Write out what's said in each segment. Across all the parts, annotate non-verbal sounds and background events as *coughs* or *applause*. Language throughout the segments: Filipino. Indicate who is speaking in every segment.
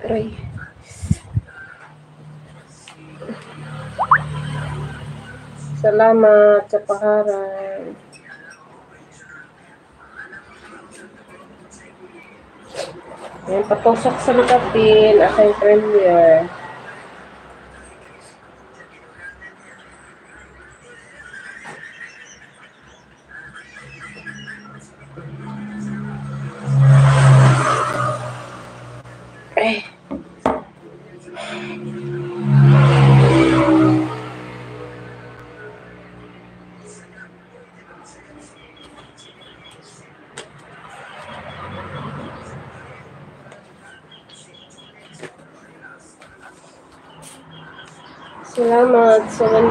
Speaker 1: Aray. Salamat sa paharan. Yan, patusok sa lukapin, aking premier. Salamat sa one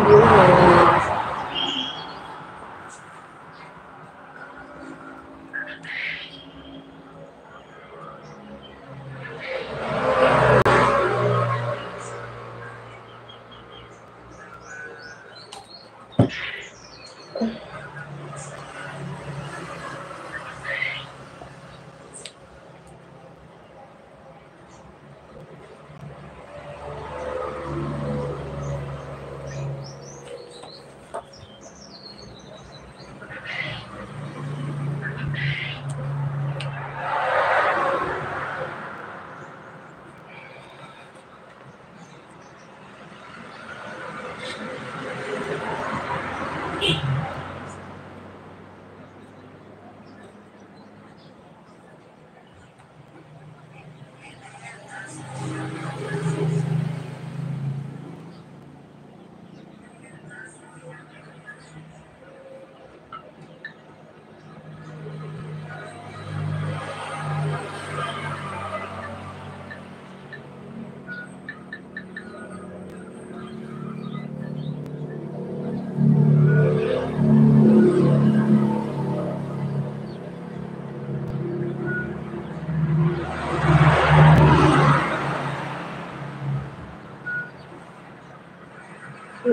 Speaker 1: me.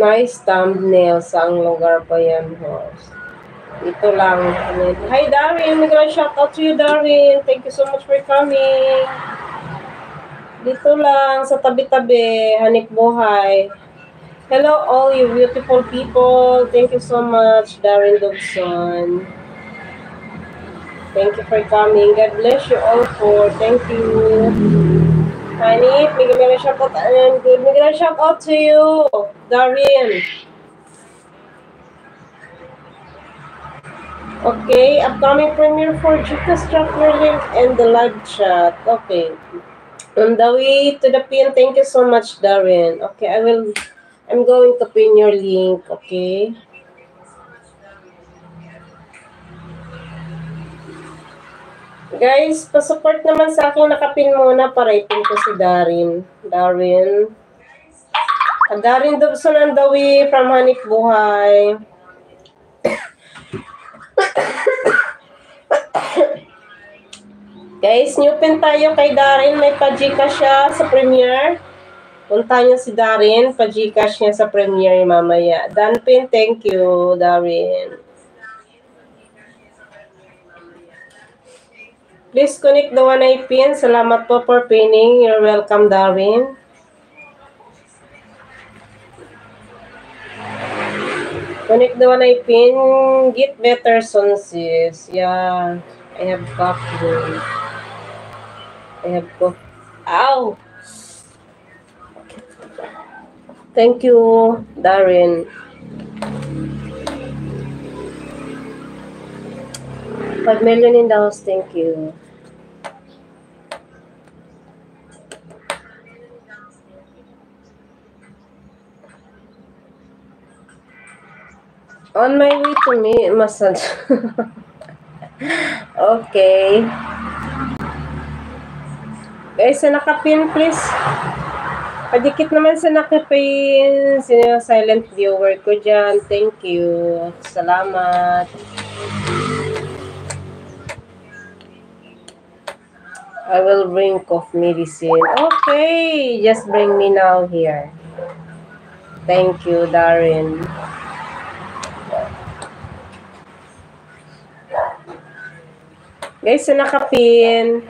Speaker 1: Nice thumbnail. Saang lugar pa yan, host? Ito lang. Hi, Darren. May gonna shout out to you, Darren. Thank you so much for coming. Dito lang, sa tabi-tabi, Hanip Buhay. Hello, all you beautiful people. Thank you so much, Darren Dobson. Thank you for coming. God bless you all for. Thank you. Honey, may gonna shout out. May gonna shout out to you, Darian. Okay, upcoming premiere for Chica Struckler link and the live chat. Okay. On the way to the pin, thank you so much, Darian. Okay, I will, I'm going to pin your link, okay? Guys, pasupport naman sa akin nakapin muna para ipin ko si Darin. Darin. Darin Dobson on the way from Hanip Buhay. *coughs* Guys, new pin tayo kay Darin. May pajika siya sa premiere. Punta niyo si Darin. Pajikash niya sa premiere mamaya. Dan pin, thank you, Darin. Please connect the one I pin. Salamat po for pinning. You're welcome, Darwin. Connect the one I pin. Get better soon, sis. Yeah. I have coffee. I have coffee. Ow! Thank you, Darren. Five million in the house, thank you. On my way to me, massage. *laughs* okay. Guys, sa nakapin, please. Padikit naman sa nakapin. Sino silent viewer ko dyan. Thank you. Salamat. I will bring cough medicine. Okay. Just bring me now here. Thank you, Darren. Guys, sa nakapin.